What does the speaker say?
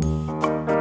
Música